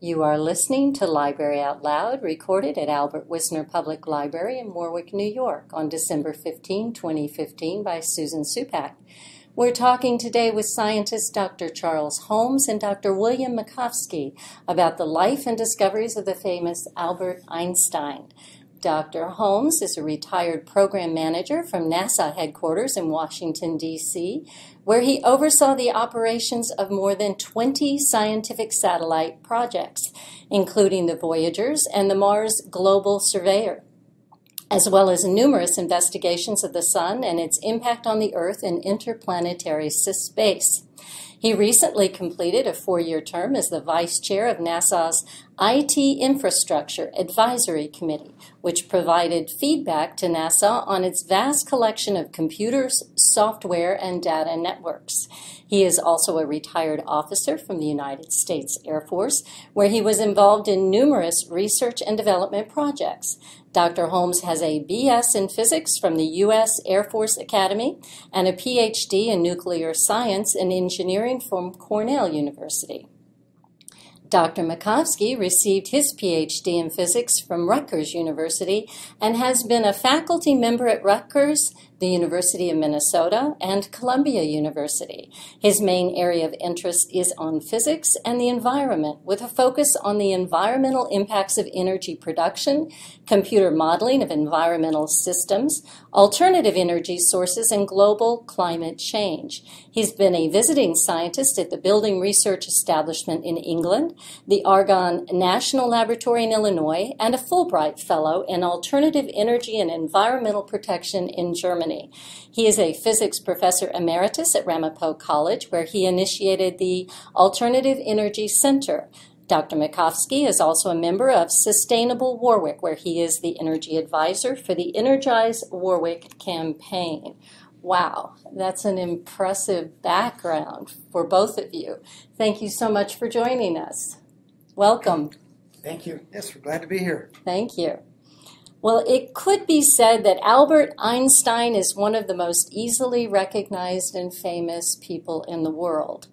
You are listening to Library Out Loud, recorded at Albert Wisner Public Library in Warwick, New York, on December 15, 2015, by Susan Supak. We're talking today with scientists Dr. Charles Holmes and Dr. William Makofske about the life and discoveries of the famous Albert Einstein. Dr. Holmes is a retired program manager from NASA headquarters in Washington, D.C., where he oversaw the operations of more than 20 scientific satellite projects, including the Voyagers and the Mars Global Surveyor, as well as numerous investigations of the Sun and its impact on the Earth in interplanetary space. He recently completed a four year term as the vice chair of NASA's IT Infrastructure Advisory Committee, which provided feedback to NASA on its vast collection of computers, software, and data networks. He is also a retired officer from the United States Air Force, where he was involved in numerous research and development projects. Dr. Holmes has a BS in physics from the U.S. Air Force Academy and a PhD in nuclear science and engineering from Cornell University. Dr. Makofske received his PhD in physics from Rutgers University and has been a faculty member at Rutgers, the University of Minnesota, and Columbia University. His main area of interest is on physics and the environment, with a focus on the environmental impacts of energy production, computer modeling of environmental systems, alternative energy sources, and global climate change. He's been a visiting scientist at the Building Research Establishment in England, the Argonne National Laboratory in Illinois, and a Fulbright Fellow in Alternative Energy and Environmental Protection in Germany. Germany. He is a physics professor emeritus at Ramapo College, where he initiated the Alternative Energy Center. Dr. Makofske is also a member of Sustainable Warwick, where he is the energy advisor for the Energize Warwick campaign. Wow, that's an impressive background for both of you. Thank you so much for joining us. Welcome. Thank you. Yes, we're glad to be here. Thank you. Well, it could be said that Albert Einstein is one of the most easily recognized and famous people in the world.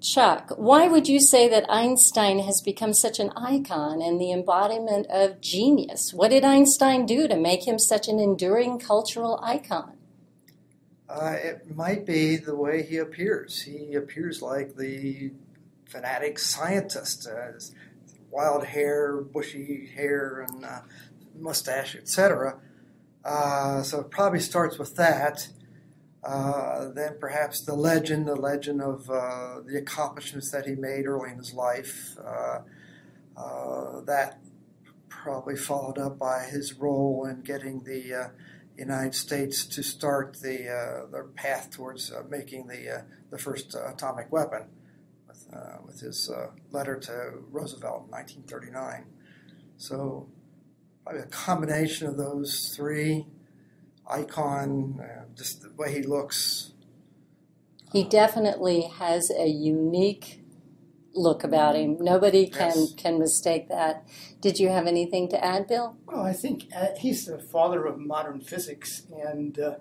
Chuck, why would you say that Einstein has become such an icon and the embodiment of genius? What did Einstein do to make him such an enduring cultural icon? Uh, it might be the way he appears. He appears like the fanatic scientist, uh, wild hair, bushy hair, and uh, mustache, etc. Uh, so it probably starts with that. Uh, then perhaps the legend, the legend of uh, the accomplishments that he made early in his life. Uh, uh, that probably followed up by his role in getting the uh, United States to start the, the path towards making the, the first atomic weapon with, with his letter to Roosevelt in 1939. So probably a combination of those three icon, uh, just the way he looks. He definitely has a unique look about him. Nobody can yes. can mistake that. Did you have anything to add, Bill? Well, I think uh, he's the father of modern physics, and uh,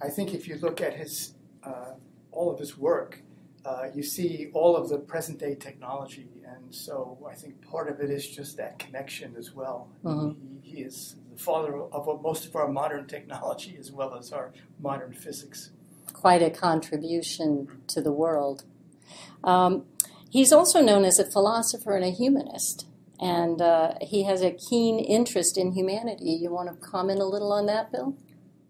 I think if you look at his uh, all of his work, uh, you see all of the present day technology, and so I think part of it is just that connection as well. Mm-hmm. He, he, is the father of most of our modern technology as well as our modern physics. Quite a contribution to the world. Um, he's also known as a philosopher and a humanist, and uh, he has a keen interest in humanity. You want to comment a little on that, Bill?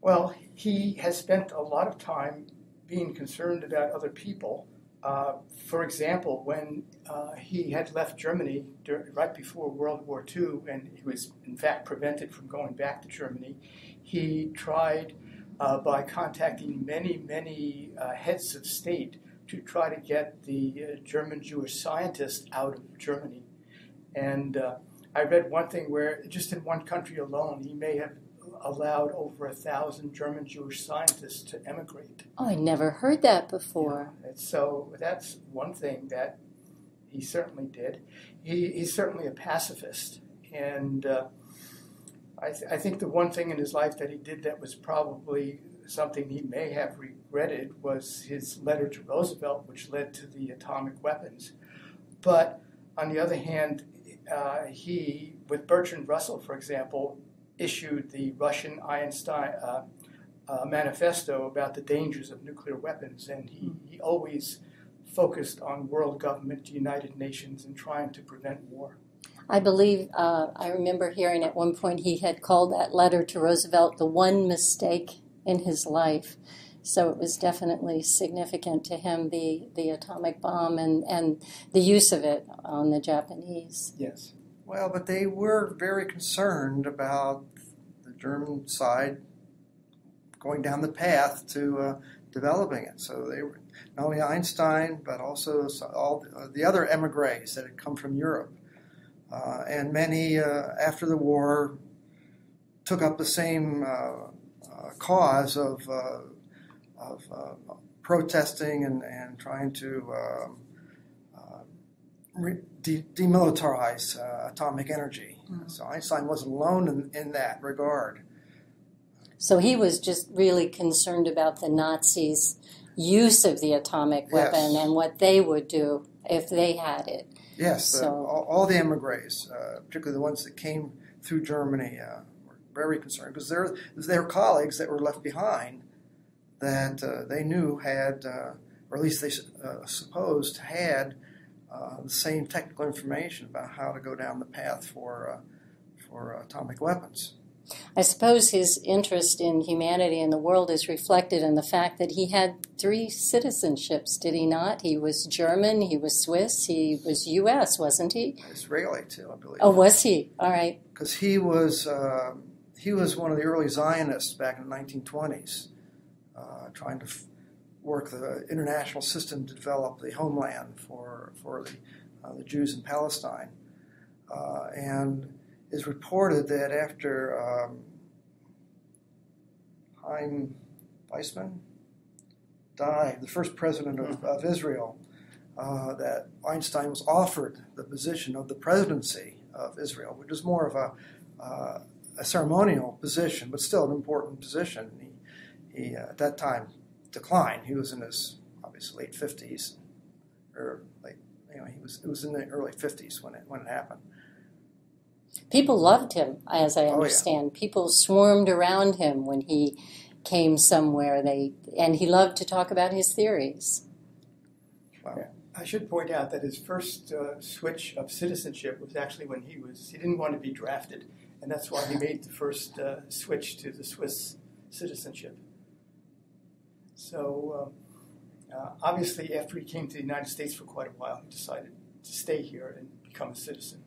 Well, he has spent a lot of time being concerned about other people uh, for example, when uh, he had left Germany during, right before World War II, and he was in fact prevented from going back to Germany, he tried uh, by contacting many, many uh, heads of state to try to get the uh, German Jewish scientists out of Germany. And I read one thing where just in one country alone, he may have allowed over a thousand German Jewish scientists to emigrate. Oh, I never heard that before. Yeah. So that's one thing that he certainly did. He, he's certainly a pacifist. And uh, I, th- I think the one thing in his life that he did that was probably something he may have regretted was his letter to Roosevelt, which led to the atomic weapons. But on the other hand, uh, he, with Bertrand Russell, for example, issued the Russell Einstein uh, uh, manifesto about the dangers of nuclear weapons, and he, he always focused on world government, United Nations, and trying to prevent war. I believe uh, I remember hearing at one point he had called that letter to Roosevelt the one mistake in his life. So it was definitely significant to him the, the atomic bomb and, and the use of it on the Japanese. Yes. Well, but they were very concerned about the German side going down the path to uh, developing it. So they were not only Einstein, but also all the other emigres that had come from Europe. Uh, and many, uh, after the war, took up the same uh, uh, cause of, uh, of protesting and, and trying to um, de- demilitarize atomic energy. So Einstein wasn't alone in, in that regard. So he was just really concerned about the Nazis' use of the atomic weapon yes. and what they would do if they had it. Yes, so, the, all, all, the emigres, uh, particularly the ones that came through Germany, uh, were very concerned because they're their colleagues that were left behind that uh, they knew had, uh, or at least they uh, supposed had, uh, the same technical information about how to go down the path for for atomic weapons. I suppose his interest in humanity and the world is reflected in the fact that he had three citizenships, did he not? He was German, he was Swiss, he was U.S., wasn't he? Israeli too, I believe. Oh, was he? All right. Because he was uh, he was one of the early Zionists back in the 1920s, uh, trying to f- work the international system to develop the homeland for for the uh, the Jews in Palestine, uh, and is reported that after um, Chaim Weizmann died, the first president of, hmm. of Israel, uh, that Einstein was offered the position of the presidency of Israel, which is more of a, uh, a ceremonial position, but still an important position. He, he uh, at that time declined. He was in his obviously late fifties, or late, you know, he was it was in the early fifties when it when it happened. People loved him, as I understand. Oh, yeah. People swarmed around him when he came somewhere. They and he loved to talk about his theories. Wow. I should point out that his first uh, switch of citizenship was actually when he was he didn't want to be drafted, and that's why he made the first uh, switch to the Swiss citizenship. So um, uh, obviously, after he came to the United States for quite a while, he decided to stay here and become a citizen.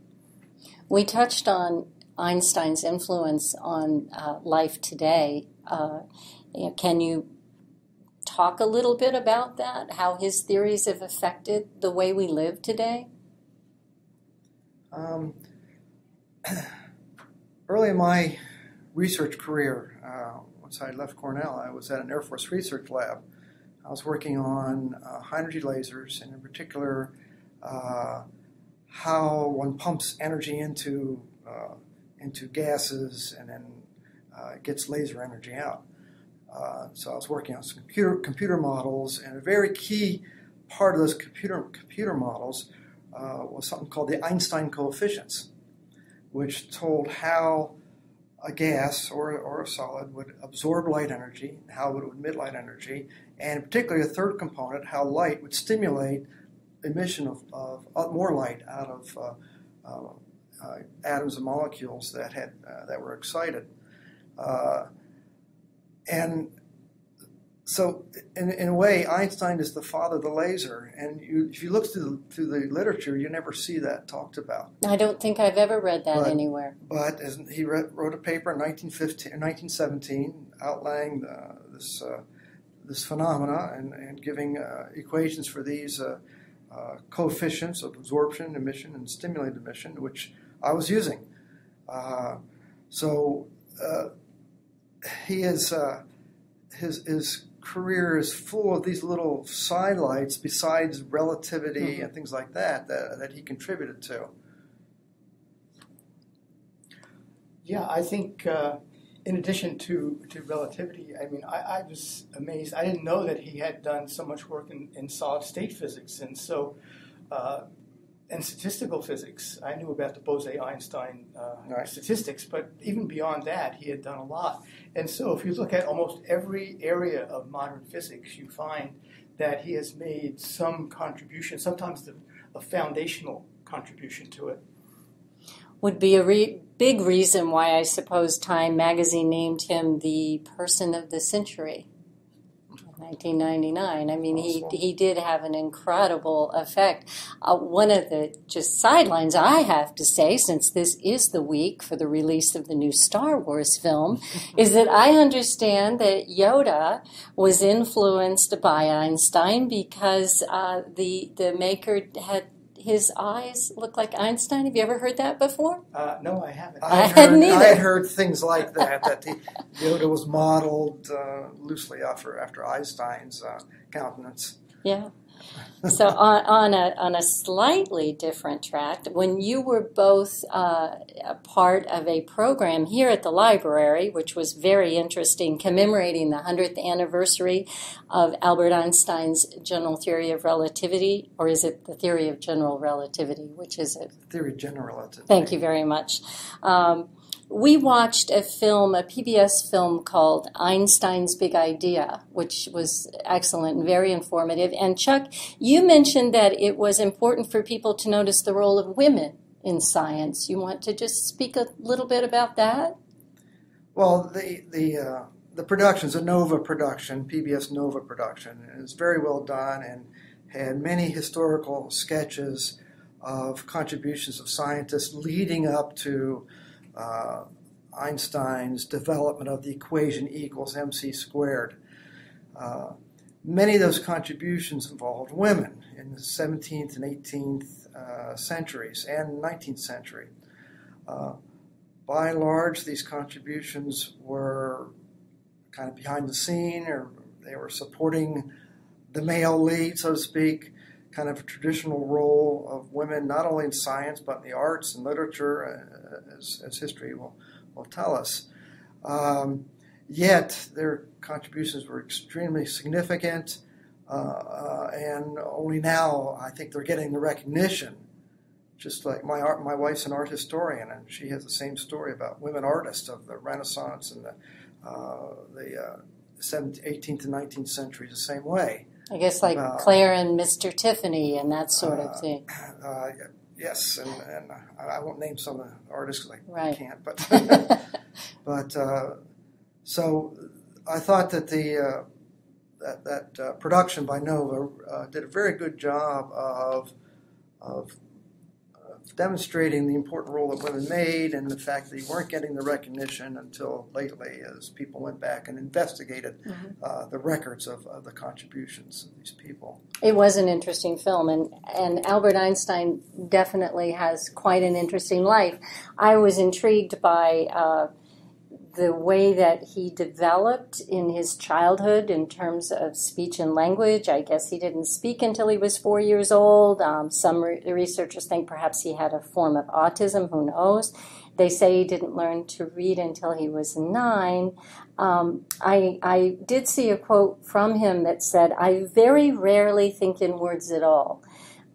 We touched on Einstein's influence on uh, life today. Uh, can you talk a little bit about that? How his theories have affected the way we live today? Um, early in my research career, uh, once I left Cornell, I was at an Air Force research lab. I was working on uh, high energy lasers, and in particular, uh, how one pumps energy into uh, into gases and then uh, gets laser energy out. Uh, so I was working on some computer computer models, and a very key part of those computer computer models uh, was something called the Einstein coefficients, which told how a gas or, or a solid would absorb light energy, how it would emit light energy, and particularly a third component, how light would stimulate emission of, of uh, more light out of uh, uh, uh, atoms and molecules that had that were excited, and so in, in a way, Einstein is the father of the laser, and you, if you look through the, through the literature, you never see that talked about. I don't think I've ever read that but, anywhere. But he wrote a paper in 1917 outlining the, this uh, this phenomena and, and giving uh, equations for these uh, uh, coefficients of absorption, emission, and stimulated emission, which I was using. Uh, so uh, he is uh, his his career is full of these little sidelights besides relativity mm-hmm. and things like that, that that he contributed to. Yeah, I think uh, in addition to, to relativity, I mean, I, I, was amazed. I didn't know that he had done so much work in, in solid state physics. And so, uh, and statistical physics. I knew about the Bose-Einstein uh, Right. statistics, but even beyond that, he had done a lot. And so, if you look at almost every area of modern physics, you find that he has made some contribution, sometimes the, a foundational contribution to it. Would be a re- big reason why I suppose Time magazine named him the person of the century. In 1999. I mean, he, he did have an incredible effect. Uh, one of the just sidelines I have to say, since this is the week for the release of the new Star Wars film, is that I understand that Yoda was influenced by Einstein because uh, the the maker had his eyes look like Einstein. Have you ever heard that before? Uh, no, I haven't. I I hadn't heard, I had heard things like that, that the, Yoda was modeled uh, loosely after, after Einstein's uh, countenance. Yeah. So on, on a on a slightly different track, when you were both uh, a part of a program here at the library, which was very interesting, commemorating the hundredth anniversary of Albert Einstein's general theory of relativity, or is it the theory of general relativity? Which is it? Theory of general relativity. Thank you very much. Um, we watched a film, a PBS film called Einstein's Big Idea, which was excellent and very informative. And Chuck, you mentioned that it was important for people to notice the role of women in science. You want to just speak a little bit about that? Well, the the uh, the production's a Nova production, PBS Nova production, and it's very well done and had many historical sketches of contributions of scientists leading up to uh, Einstein's development of the equation E equals mc squared. Uh, many of those contributions involved women in the 17th and 18th uh, centuries and 19th century. Uh, by and large, these contributions were kind of behind the scene, or they were supporting the male lead, so to speak, kind of traditional role of women, not only in science, but in the arts and literature, uh, as, as history will, will tell us. Um, yet, their contributions were extremely significant, uh, uh, and only now I think they're getting the recognition just like my art, my wife's an art historian, and she has the same story about women artists of the Renaissance and the uh, the uh, 17th, 18th, and 19th centuries the same way. I guess like Uh, Claire and Mr. Tiffany and that sort of uh, thing. Uh, yes, and, and I won't name some of the artists because I Right. can't, but but uh, so I thought that the uh, that that uh, production by Nova uh, did a very good job of of demonstrating the important role that women made and the fact that they weren't getting the recognition until lately as people went back and investigated Mhm. uh, the records of, of the contributions of these people. It was an interesting film, and, and Albert Einstein definitely has quite an interesting life. I was intrigued by uh, the way that he developed in his childhood in terms of speech and language. I guess he didn't speak until he was four years old. Um, some re- researchers think perhaps he had a form of autism, who knows? They say he didn't learn to read until he was nine. Um, I, I did see a quote from him that said, I very rarely think in words at all.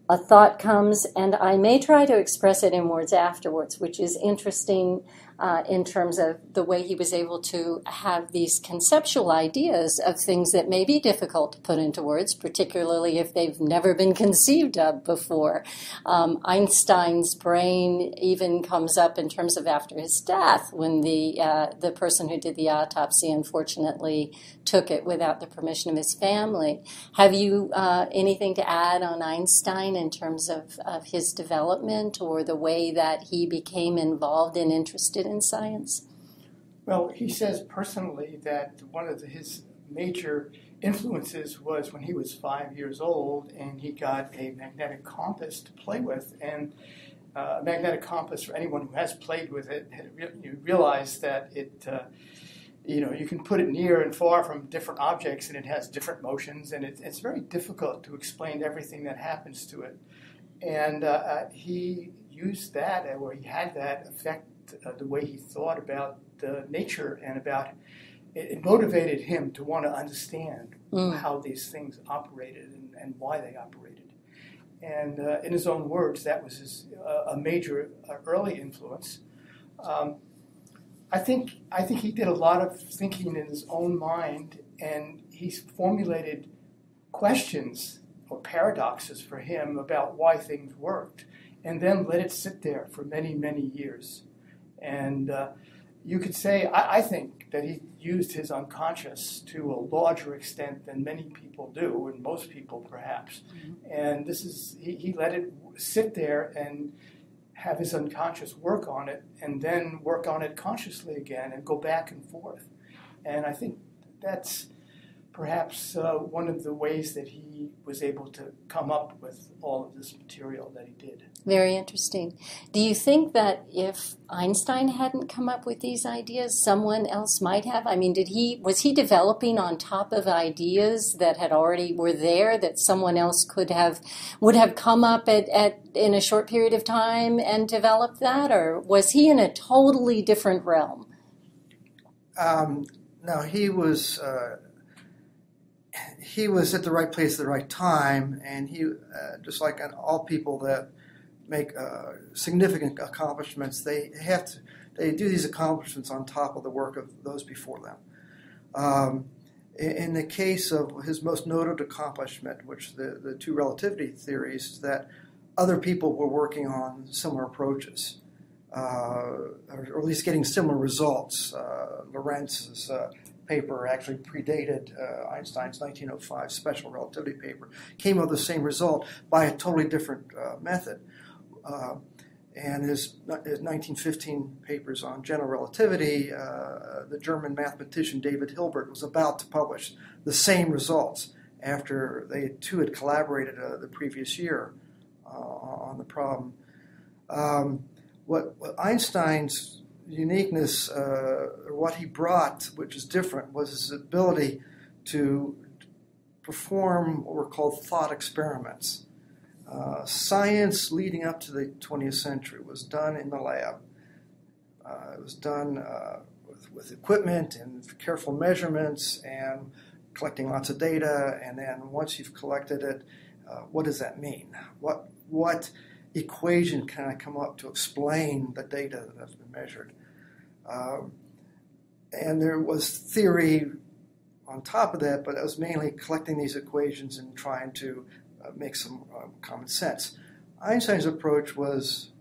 A thought comes, and I may try to express it in words afterwards, which is interesting uh, in terms of the way he was able to have these conceptual ideas of things that may be difficult to put into words, particularly if they've never been conceived of before. Um, Einstein's brain even comes up in terms of after his death, when the uh, the person who did the autopsy unfortunately took it without the permission of his family. Have you uh, anything to add on Einstein in terms of, of his development or the way that he became involved and interested in science? Well, he says personally that one of the, his major influences was when he was five years old and he got a magnetic compass to play with. And uh, a magnetic compass, for anyone who has played with it, you realize that it, uh, you know, you can put it near and far from different objects and it has different motions and it, it's very difficult to explain everything that happens to it. And uh, uh, he used that, or he had that affect uh, the way he thought about uh, nature and about it, it motivated him to want to understand Mm. how these things operated and, and why they operated. And uh, in his own words, that was his, uh, a major uh, early influence. Um, I think I think he did a lot of thinking in his own mind, and he formulated questions or paradoxes for him about why things worked, and then let it sit there for many many years. And uh, you could say, I, I, think that he used his unconscious to a larger extent than many people do, and most people perhaps. Mm-hmm. And this is he, he let it sit there and have his unconscious work on it and then work on it consciously again and go back and forth. And I think that's perhaps uh, one of the ways that he was able to come up with all of this material that he did. Very interesting. Do you think that if Einstein hadn't come up with these ideas, someone else might have? I mean, did he was he developing on top of ideas that had already were there that someone else could have would have come up at, at in a short period of time and developed that, or was he in a totally different realm? Um, no, he was. Uh, he was at the right place at the right time, and he, uh, just like all people that make uh, significant accomplishments, they have to, they do these accomplishments on top of the work of those before them. Um, in the case of his most noted accomplishment, which the, the two relativity theories, that other people were working on similar approaches, uh, or, at least getting similar results. Uh, Lorentz's uh, paper actually predated uh, Einstein's 1905 special relativity paper, came up with the same result by a totally different uh, method. Uh, and his, his, 1915 papers on general relativity, uh, the German mathematician David Hilbert was about to publish the same results after they too had collaborated uh, the previous year uh, on the problem. Um, what, what Einstein's uniqueness, uh, what he brought, which is different, was his ability to perform what were called thought experiments. Uh, science leading up to the 20th century was done in the lab. Uh, it was done uh, with, with, equipment and careful measurements and collecting lots of data. And then once you've collected it, uh, what does that mean? What what equation can I come up to explain the data that has been measured? Um, and there was theory on top of that, but I was mainly collecting these equations and trying to uh, make some uh, common sense. Einstein's approach was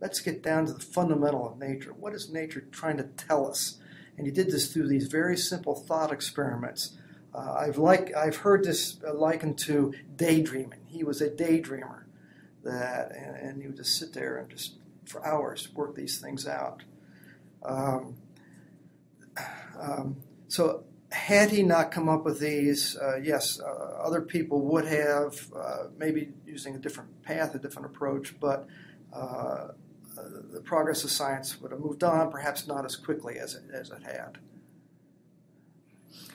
let's get down to the fundamental of nature. What is nature trying to tell us? And he did this through these very simple thought experiments. Uh, I've like I've heard this likened to daydreaming. He was a daydreamer, that and, and he would just sit there and just for hours work these things out. Um, um, so, had he not come up with these, uh, yes, uh, other people would have, uh, maybe using a different path, a different approach, but uh, the progress of science would have moved on, perhaps not as quickly as it, as it had.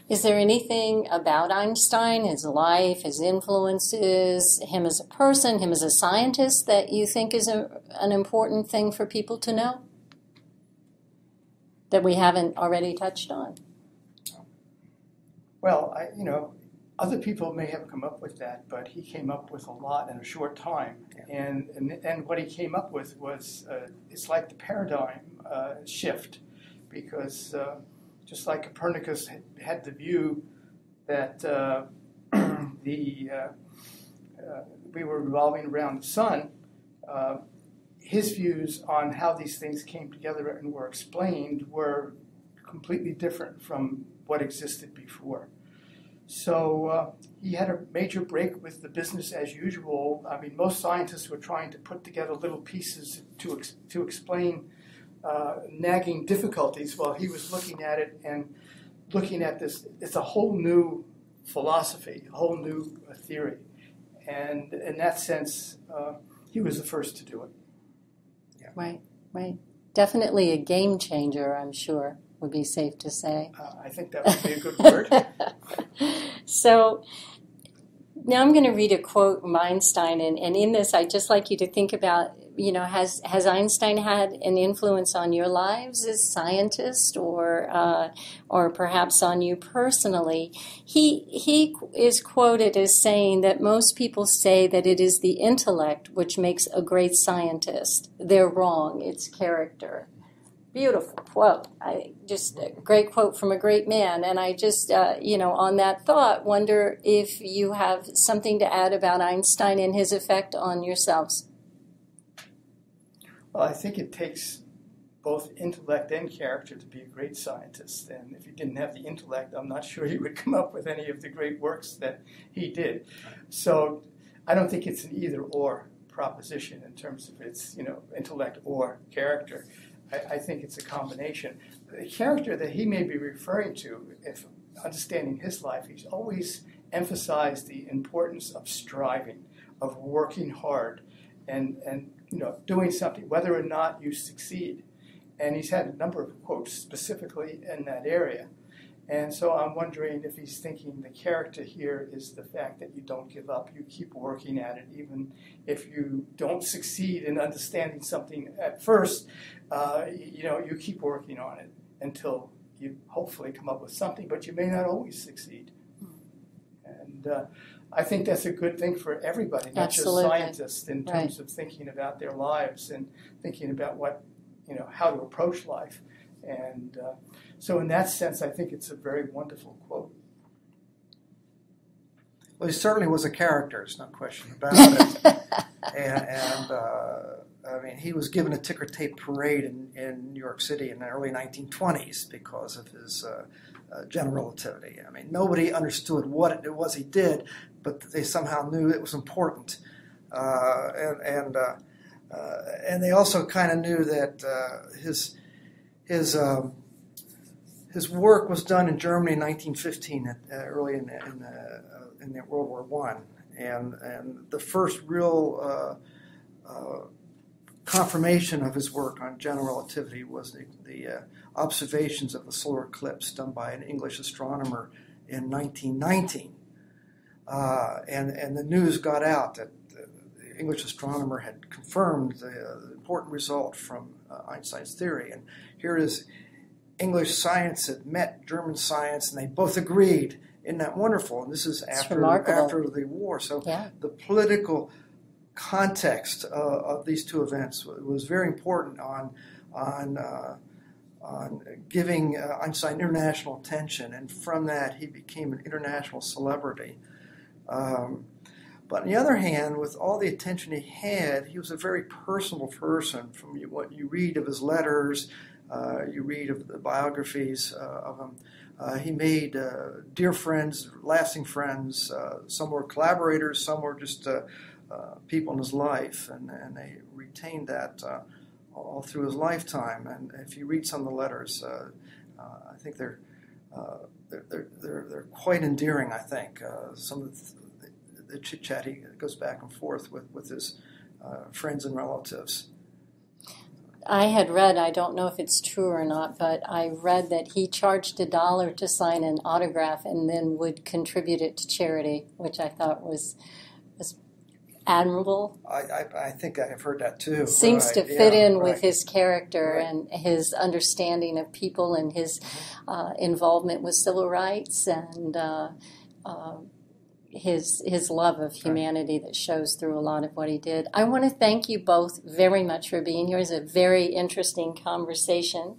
Is there anything about Einstein, his life, his influences, him as a person, him as a scientist, that you think is a, an important thing for people to know? That we haven't already touched on? Well, I, you know, other people may have come up with that, but he came up with a lot in a short time. And, and, and what he came up with was uh, it's like the paradigm uh, shift, because uh, just like Copernicus had, had the view that uh, the uh, uh, we were revolving around the sun, his views on how these things came together and were explained were completely different from what existed before. So uh, he had a major break with the business as usual. I mean, most scientists were trying to put together little pieces to, ex- to explain uh, nagging difficulties while he was looking at it and looking at this. It's a whole new philosophy, a whole new uh, theory. And in that sense, uh, he was the first to do it. Right, right. Definitely a game changer, I'm sure, would be safe to say. Uh, I think that would be a good word. so now I'm going to read a quote from Einstein, and, and in this, I'd just like you to think about you know, has has Einstein had an influence on your lives as scientists, or uh, or perhaps on you personally? He he is quoted as saying that most people say that it is the intellect which makes a great scientist. They're wrong. It's character beautiful quote. I just a great quote from a great man, and I just uh, you know on that thought wonder if you have something to add about Einstein and his effect on yourselves. Well, I think it takes both intellect and character to be a great scientist. And if he didn't have the intellect, I'm not sure he would come up with any of the great works that he did. So I don't think it's an either or proposition in terms of its you know intellect or character. I, I think it's a combination. The character that he may be referring to, if understanding his life, he's always emphasized the importance of striving, of working hard, and and you know doing something, whether or not you succeed. And he's had a number of quotes specifically in that area. And so I'm wondering if he's thinking the character here is the fact that you don't give up, you keep working at it, even if you don't succeed in understanding something at first, uh, you know, you keep working on it until you hopefully come up with something, but you may not always succeed. And uh, I think that's a good thing for everybody, not Absolutely. just scientists, in Right. terms of thinking about their lives and thinking about what, you know, how to approach life. And uh, so, in that sense, I think it's a very wonderful quote. Well, he certainly was a character. There's no question about it. and and uh, I mean, he was given a ticker tape parade in, in New York City in the early 1920s because of his uh, uh, general relativity. I mean, nobody understood what it was he did, but they somehow knew it was important. Uh, and and uh, uh, and they also kind of knew that uh, his his um, his work was done in Germany in 1915, at, uh, early in the, in, the, uh, in the World War One, and and the first real uh, uh, confirmation of his work on general relativity was the, the uh, observations of the solar eclipse done by an English astronomer in 1919, uh, and and the news got out that the English astronomer had confirmed the, the important result from uh, Einstein's theory, and here is English science had met German science, and they both agreed. Isn't that wonderful? And this is after after the war. So Yeah. the political context uh, of these two events was very important on on uh, on giving uh, Einstein international attention, and from that he became an international celebrity. Um, but on the other hand, with all the attention he had, he was a very personal person. From what you read of his letters, uh, you read of the biographies uh, of him. Uh, he made uh, dear friends, lasting friends. Uh, some were collaborators, some were just uh, people in his life, and, and they retained that all through his lifetime. And if you read some of the letters, I think they're, uh, they're, they're, they're, they're quite endearing, I think. Uh, some of the, the chit chat he goes back and forth with, with his uh, friends and relatives. I had read, I don't know if it's true or not, but I read that he charged a dollar to sign an autograph and then would contribute it to charity, which I thought was was admirable. I, I, I think I have heard that too. Seems Right, to fit yeah, in right. with his character Right. and his understanding of people and his uh, involvement with civil rights and uh, uh, his his love of humanity that shows through a lot of what he did. I want to thank you both very much for being here. It's a very interesting conversation.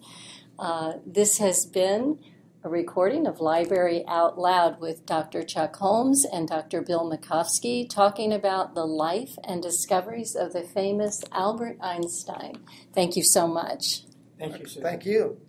Uh, this has been a recording of Library Out Loud with Dr. Chuck Holmes and Dr. Bill Makofske talking about the life and discoveries of the famous Albert Einstein. Thank you so much. Thank you, Susan. Thank you.